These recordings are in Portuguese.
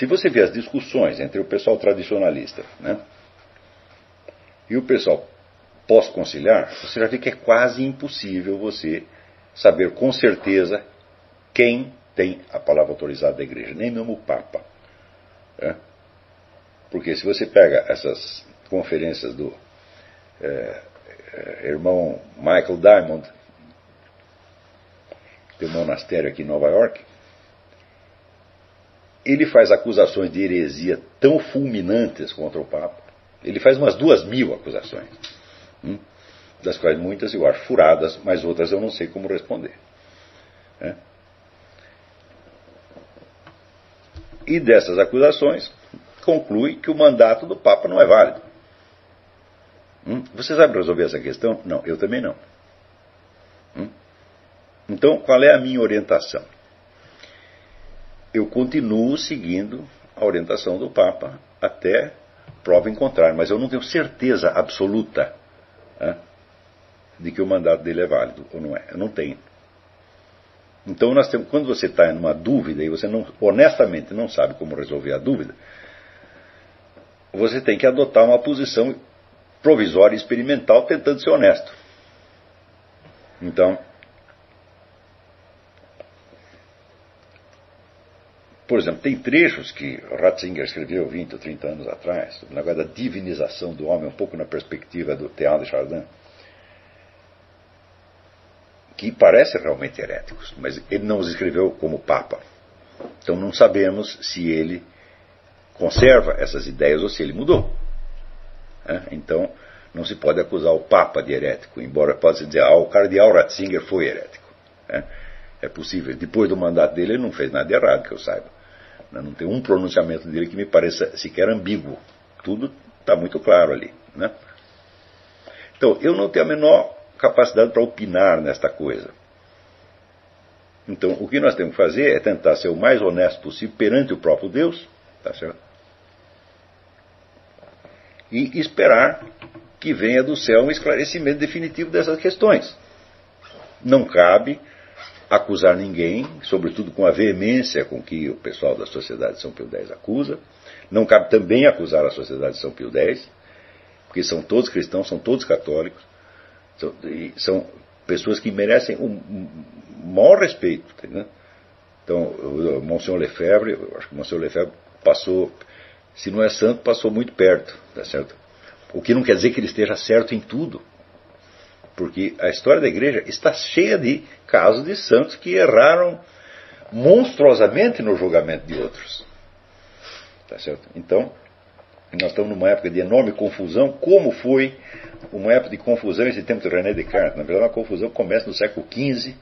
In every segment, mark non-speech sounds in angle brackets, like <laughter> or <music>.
se você vê as discussões entre o pessoal tradicionalista né, e o pessoal pós-conciliar, você já vê que é quase impossível você saber com certeza quem tem a palavra autorizada da igreja, nem mesmo o Papa. É? Porque se você pega essas conferências do é, irmão Michael Diamond, tem um monastério aqui em Nova York, ele faz acusações de heresia tão fulminantes contra o Papa. Ele faz umas duas mil acusações, hum? das quais muitas eu acho furadas, mas outras eu não sei como responder. É? E dessas acusações, conclui que o mandato do Papa não é válido. Hum? Você sabe resolver essa questão? Não, eu também não. Hum? Então, qual é a minha orientação? Eu continuo seguindo a orientação do Papa até prova em contrário, mas eu não tenho certeza absoluta né, de que o mandato dele é válido ou não é. Eu não tenho. Então, temos, quando você está em uma dúvida e você não, honestamente não sabe como resolver a dúvida, você tem que adotar uma posição provisória e experimental tentando ser honesto. Então, por exemplo, tem trechos que Ratzinger escreveu 20 ou 30 anos atrás, o negócio da divinização do homem, um pouco na perspectiva do Théâtre de Chardin, que parecem realmente heréticos, mas ele não os escreveu como Papa. Então não sabemos se ele conserva essas ideias ou se ele mudou. É? Então, não se pode acusar o Papa de herético, embora possa dizer, ah, o cardeal Ratzinger foi herético. É? é possível. Depois do mandato dele, ele não fez nada de errado, que eu saiba. Não tem um pronunciamento dele que me pareça sequer ambíguo. Tudo está muito claro ali. Né? Então, eu não tenho a menor capacidade para opinar nesta coisa. Então, o que nós temos que fazer é tentar ser o mais honesto possível perante o próprio Deus, tá certo? E esperar que venha do céu um esclarecimento definitivo dessas questões. Não cabe acusar ninguém, sobretudo com a veemência com que o pessoal da Sociedade de São Pio X acusa. Não cabe também acusar a Sociedade de São Pio X, porque são todos cristãos, são todos católicos, são, são pessoas que merecem o maior respeito. Entendeu? Então, o Monsenhor Lefebvre, acho que o Monsenhor Lefebvre passou, se não é santo, passou muito perto, tá certo? O que não quer dizer que ele esteja certo em tudo. Porque a história da igreja está cheia de casos de santos que erraram monstruosamente no julgamento de outros. Tá certo? Então, nós estamos numa época de enorme confusão, como foi uma época de confusão esse tempo de René Descartes. Na verdade, a confusão começa no século XV,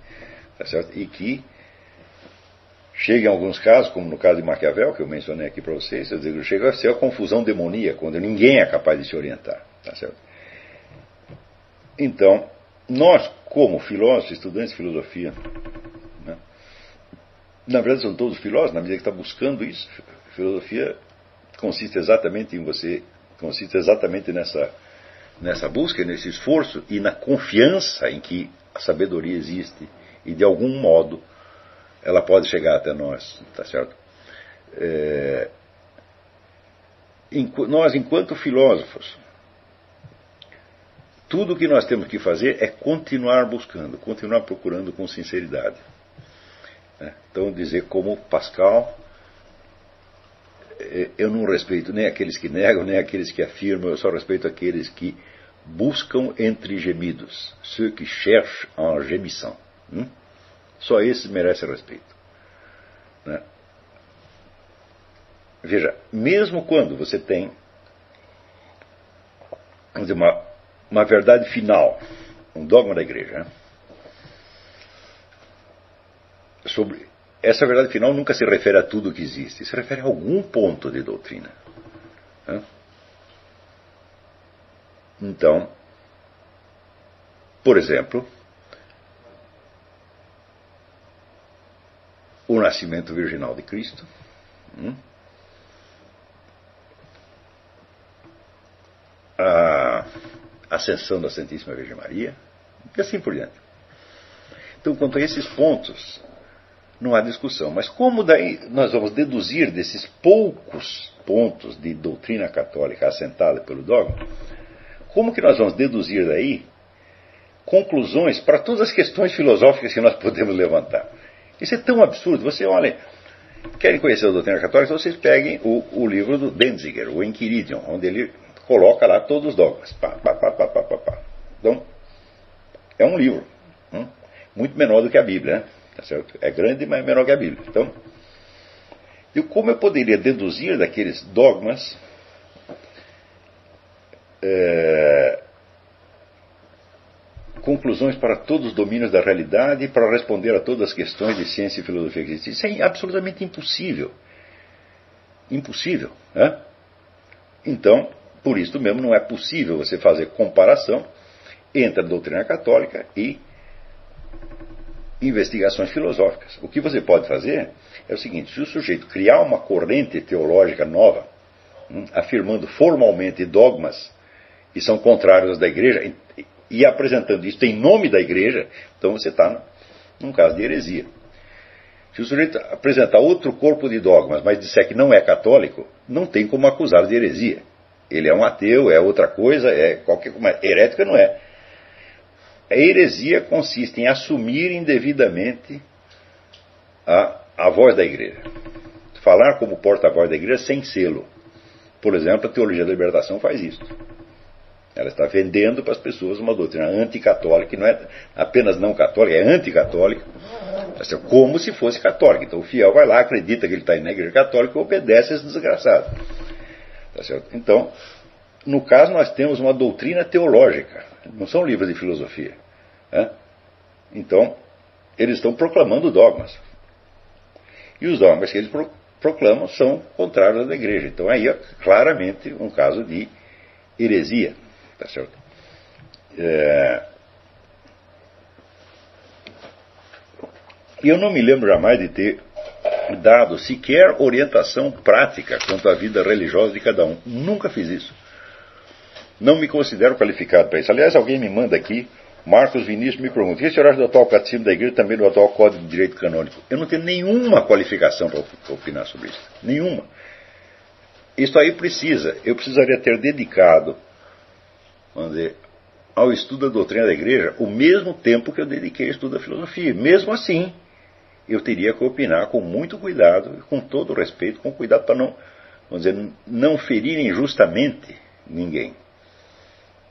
tá certo? e que chega em alguns casos, como no caso de Maquiavel, que eu mencionei aqui para vocês, chega a ser a confusão demoníaca, quando ninguém é capaz de se orientar. Tá certo? Então, nós, como filósofos, estudantes de filosofia, né, na verdade são todos filósofos, na medida que está buscando isso, filosofia consiste exatamente em você, consiste exatamente nessa, nessa busca, nesse esforço e na confiança em que a sabedoria existe e de algum modo ela pode chegar até nós, tá certo? É, nós, enquanto filósofos, tudo o que nós temos que fazer é continuar buscando, continuar procurando com sinceridade. Né? Então, dizer como Pascal, é, eu não respeito nem aqueles que negam, nem aqueles que afirmam, eu só respeito aqueles que buscam entre gemidos, ceux qui cherchent en gemissant. Hum? Só esses merecem respeito. Né? Veja, mesmo quando você tem uma, uma verdade final, um dogma da igreja, né? sobre essa verdade final nunca se refere a tudo que existe, se refere a algum ponto de doutrina. Né? Então, por exemplo, o nascimento virginal de Cristo. Hum? A ascensão da Santíssima Virgem Maria, e assim por diante. Então, quanto a esses pontos, não há discussão. Mas como daí nós vamos deduzir desses poucos pontos de doutrina católica assentada pelo dogma, como que nós vamos deduzir daí conclusões para todas as questões filosóficas que nós podemos levantar? Isso é tão absurdo. Você olha, querem conhecer a doutrina católica, vocês peguem o, o livro do Denziger, o Enquiridion, onde ele coloca lá todos os dogmas. Pá, pá, pá, pá, pá, pá. Então, é um livro, hum? muito menor do que a Bíblia, né? tá é grande, mas é menor que a Bíblia. Então, e como eu poderia deduzir daqueles dogmas é, conclusões para todos os domínios da realidade para responder a todas as questões de ciência e filosofia que existem? Isso é absolutamente impossível. Impossível. Né? Então, por isso mesmo, não é possível você fazer comparação entre a doutrina católica e investigações filosóficas. O que você pode fazer é o seguinte: se o sujeito criar uma corrente teológica nova, hum, afirmando formalmente dogmas que são contrários às da igreja e apresentando isso em nome da igreja, então você está num caso de heresia. Se o sujeito apresentar outro corpo de dogmas, mas disser que não é católico, não tem como acusar de heresia. Ele é um ateu, é outra coisa, é qualquer coisa. Herética não é. A heresia consiste em assumir indevidamente a, a voz da igreja. Falar como porta-voz da igreja sem selo. Por exemplo, a teologia da libertação faz isso. Ela está vendendo para as pessoas uma doutrina anticatólica, que não é apenas não católica, é anticatólica, como se fosse católica. Então o fiel vai lá, acredita que ele está indo na igreja católica e obedece a esse desgraçado. Tá então, no caso, nós temos uma doutrina teológica, não são livros de filosofia. Né? Então, eles estão proclamando dogmas. E os dogmas que eles pro proclamam são contrários da igreja. Então, aí é claramente um caso de heresia. Tá certo? É... Eu não me lembro jamais de ter dado sequer orientação prática quanto à vida religiosa de cada um. Nunca fiz isso. Não me considero qualificado para isso. Aliás, alguém me manda aqui, Marcos Vinícius me pergunta: o senhor acha do atual catecismo da igreja também do atual Código de Direito Canônico? Eu não tenho nenhuma qualificação para opinar sobre isso. Nenhuma. Isso aí precisa, eu precisaria ter dedicado, vamos dizer, ao estudo da doutrina da igreja o mesmo tempo que eu dediquei ao estudo da filosofia. Mesmo assim, eu teria que opinar com muito cuidado, com todo respeito, com cuidado para não, vamos dizer, não ferir injustamente ninguém.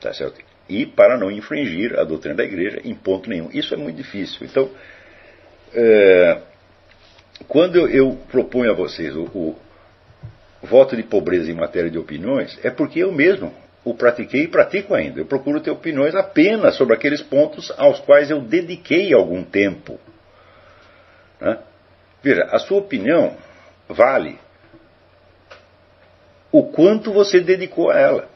Tá certo? E para não infringir a doutrina da igreja em ponto nenhum. Isso é muito difícil. Então, é, quando eu, proponho a vocês o, o, voto de pobreza em matéria de opiniões, é porque eu mesmo o pratiquei e pratico ainda. Eu procuro ter opiniões apenas sobre aqueles pontos aos quais eu dediquei algum tempo. Né? Veja, a sua opinião vale o quanto você dedicou a ela.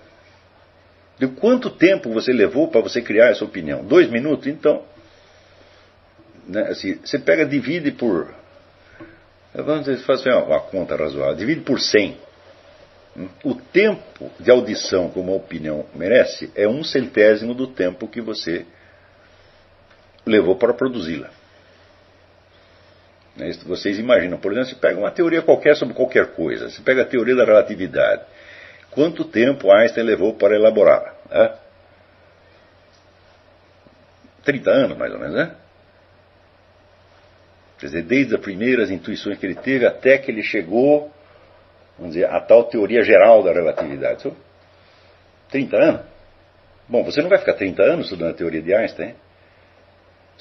De quanto tempo você levou para você criar essa opinião? Dois minutos? Então, né, assim, você pega, divide por. Vamos fazer uma, uma conta razoável. Divide por 100. O tempo de audição que uma opinião merece é um centésimo do tempo que você levou para produzi-la. Né, vocês imaginam, por exemplo, você pega uma teoria qualquer sobre qualquer coisa, você pega a teoria da relatividade. Quanto tempo Einstein levou para elaborá-la? Né? 30 anos, mais ou menos, né? Quer dizer, desde as primeiras intuições que ele teve até que ele chegou, vamos dizer, à tal teoria geral da relatividade. 30 anos? Bom, você não vai ficar 30 anos estudando a teoria de Einstein.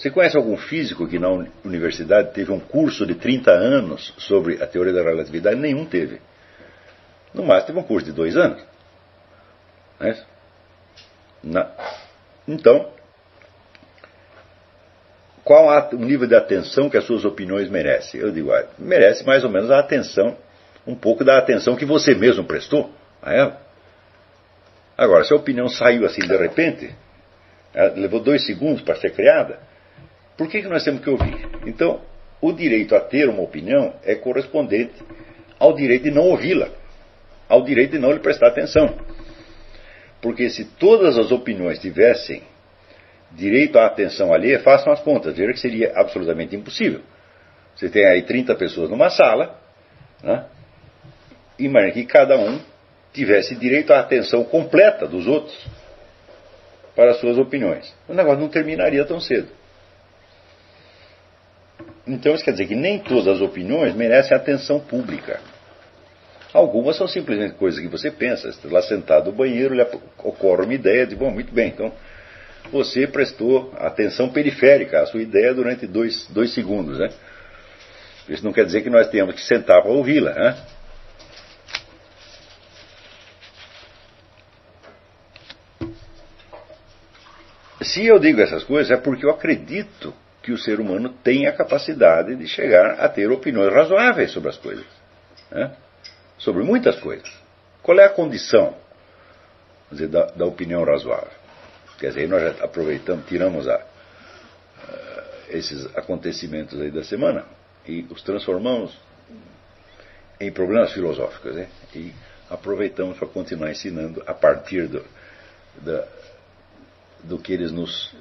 Você conhece algum físico que na universidade teve um curso de 30 anos sobre a teoria da relatividade? Nenhum teve. No máximo teve um curso de dois anos. É. Então, qual o nível de atenção que as suas opiniões merecem? Eu digo, ah, merece mais ou menos a atenção, um pouco da atenção que você mesmo prestou a ela. Agora, se a opinião saiu assim de repente, levou dois segundos para ser criada, por que, que nós temos que ouvir? Então, o direito a ter uma opinião é correspondente ao direito de não ouvi-la ao direito de não lhe prestar atenção. Porque se todas as opiniões tivessem direito à atenção alheia, façam as contas, veja que seria absolutamente impossível. Você tem aí 30 pessoas numa sala, né? imagina que cada um tivesse direito à atenção completa dos outros para as suas opiniões. O negócio não terminaria tão cedo. Então isso quer dizer que nem todas as opiniões merecem atenção pública. Algumas são simplesmente coisas que você pensa. Está lá sentado no banheiro, lhe ocorre uma ideia de, bom, muito bem, então você prestou atenção periférica à sua ideia durante dois, dois segundos. Né? Isso não quer dizer que nós tenhamos que sentar para ouvi-la. Né? Se eu digo essas coisas é porque eu acredito que o ser humano tem a capacidade de chegar a ter opiniões razoáveis sobre as coisas. Né? Sobre muitas coisas. Qual é a condição dizer, da, da, opinião razoável? Quer dizer, nós já aproveitamos, tiramos a, uh, esses acontecimentos aí da semana e os transformamos em problemas filosóficos. Né? E aproveitamos para continuar ensinando a partir do, da, do que eles nos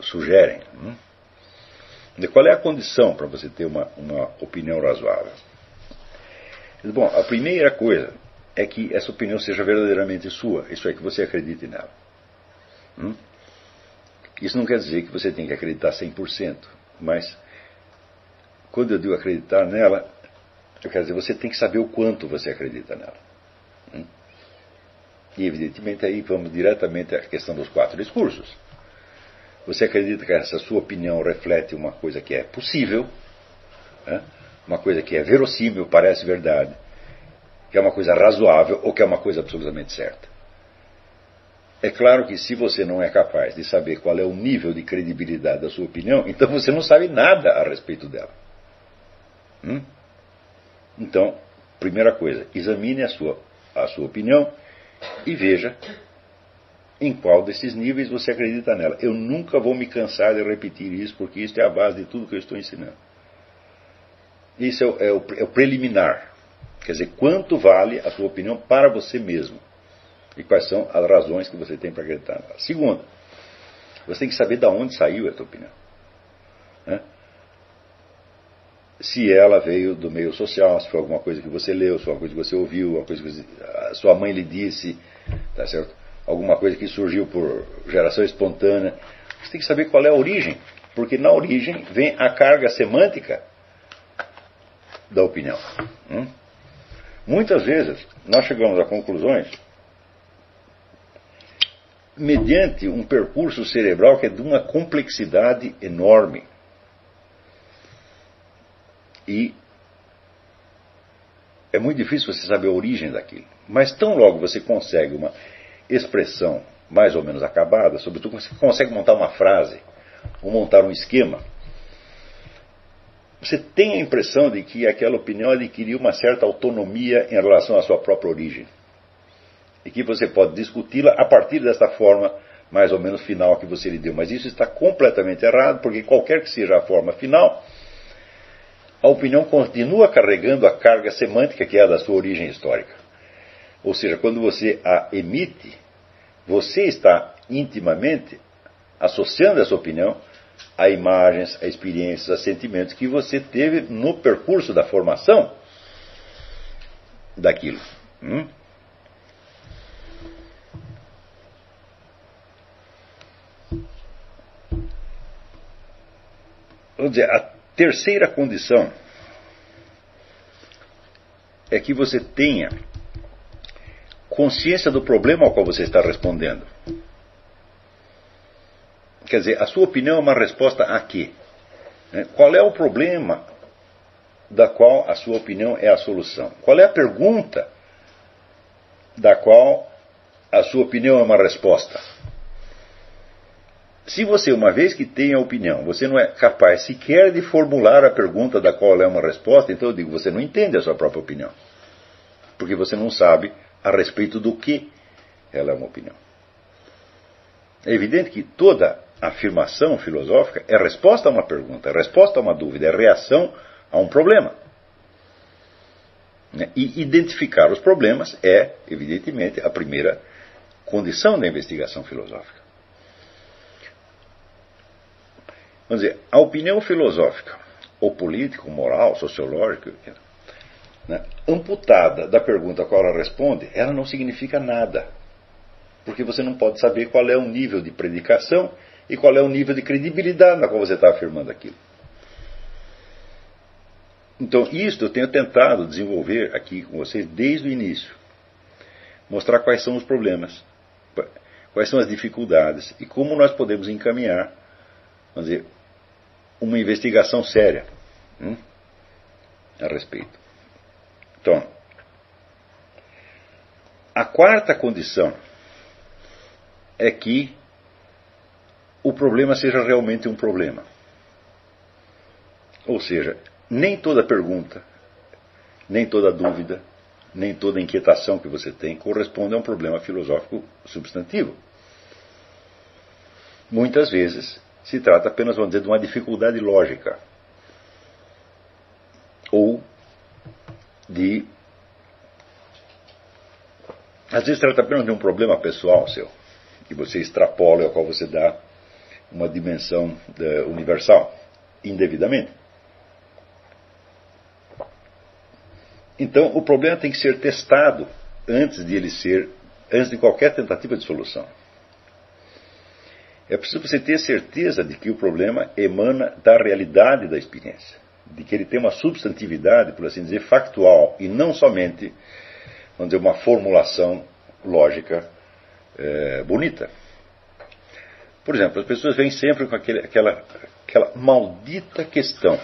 sugerem. Hum? qual é a condição para você ter uma, uma opinião razoável? Bom, a primeira coisa é que essa opinião seja verdadeiramente sua, isso é, que você acredite nela. Hum? Isso não quer dizer que você tem que acreditar 100%, mas quando eu digo acreditar nela, eu quero dizer, você tem que saber o quanto você acredita nela. Hum? E, evidentemente, aí vamos diretamente à questão dos quatro discursos. Você acredita que essa sua opinião reflete uma coisa que é possível, né? uma coisa que é verossímil, parece verdade, que é uma coisa razoável ou que é uma coisa absolutamente certa. É claro que se você não é capaz de saber qual é o nível de credibilidade da sua opinião, <laughs> então você não sabe nada a respeito dela. Hum? Então, primeira coisa, examine a sua, a sua opinião e veja em qual desses níveis você acredita nela. Eu nunca vou me cansar de repetir isso, porque isso é a base de tudo que eu estou ensinando. Isso é o, é o, é o preliminar. Quer dizer, quanto vale a sua opinião para você mesmo? E quais são as razões que você tem para acreditar nela? Segunda, você tem que saber de onde saiu a sua opinião. Né? Se ela veio do meio social, se foi alguma coisa que você leu, se foi alguma coisa que você ouviu, alguma coisa que você, a sua mãe lhe disse, tá certo? Alguma coisa que surgiu por geração espontânea. Você tem que saber qual é a origem, porque na origem vem a carga semântica da opinião. Hum? Muitas vezes nós chegamos a conclusões mediante um percurso cerebral que é de uma complexidade enorme. E é muito difícil você saber a origem daquilo. Mas tão logo você consegue uma expressão mais ou menos acabada, sobretudo você consegue montar uma frase ou montar um esquema, você tem a impressão de que aquela opinião adquiriu uma certa autonomia em relação à sua própria origem. E que você pode discuti-la a partir desta forma mais ou menos final que você lhe deu. Mas isso está completamente errado, porque qualquer que seja a forma final, a opinião continua carregando a carga semântica que é da sua origem histórica. Ou seja, quando você a emite, você está intimamente associando essa opinião a imagens, a experiências, a sentimentos que você teve no percurso da formação daquilo. Hum? Vamos dizer, a terceira condição é que você tenha consciência do problema ao qual você está respondendo. Quer dizer, a sua opinião é uma resposta a quê? Né? Qual é o problema da qual a sua opinião é a solução? Qual é a pergunta da qual a sua opinião é uma resposta? Se você, uma vez que tem a opinião, você não é capaz sequer de formular a pergunta da qual é uma resposta, então eu digo, você não entende a sua própria opinião. Porque você não sabe a respeito do que ela é uma opinião. É evidente que toda afirmação filosófica é resposta a uma pergunta, é resposta a uma dúvida, é reação a um problema. Né? E identificar os problemas é, evidentemente, a primeira condição da investigação filosófica. Vamos dizer, a opinião filosófica ou político, moral, sociológico, né, amputada da pergunta a qual ela responde, ela não significa nada. Porque você não pode saber qual é o nível de predicação e qual é o nível de credibilidade na qual você está afirmando aquilo. Então, isto eu tenho tentado desenvolver aqui com vocês desde o início. Mostrar quais são os problemas, quais são as dificuldades e como nós podemos encaminhar, vamos dizer, uma investigação séria hum, a respeito. Então, a quarta condição é que o problema seja realmente um problema. Ou seja, nem toda pergunta, nem toda dúvida, nem toda inquietação que você tem corresponde a um problema filosófico substantivo. Muitas vezes se trata apenas, vamos dizer, de uma dificuldade lógica. Ou de. Às vezes trata apenas de um problema pessoal seu, que você extrapola e ao qual você dá uma dimensão eh, universal, indevidamente. Então, o problema tem que ser testado antes de ele ser, antes de qualquer tentativa de solução. É preciso você ter certeza de que o problema emana da realidade da experiência, de que ele tem uma substantividade, por assim dizer, factual, e não somente, vamos dizer, uma formulação lógica é, bonita. Por exemplo, as pessoas vêm sempre com aquele, aquela, aquela maldita questão